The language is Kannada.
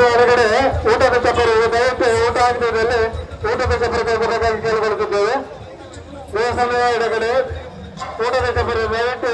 ಊಟದ ಹೊರಗಡೆ ಊಟದ ಚಪ್ಪರು ದಯವಿಟ್ಟು ಊಟ ಆಗಿದ್ದಲ್ಲಿ ಊಟದ ಚಪ್ಪರು ಕೈಗೊಳ್ಳಬೇಕಾಗಿ ಕೇಳಿಕೊಳ್ಳುತ್ತಿದ್ದೇವೆ ದೇವಸ್ಥಾನದ ಎಡಗಡೆ ಊಟದ ಚಪ್ಪರು ದಯವಿಟ್ಟು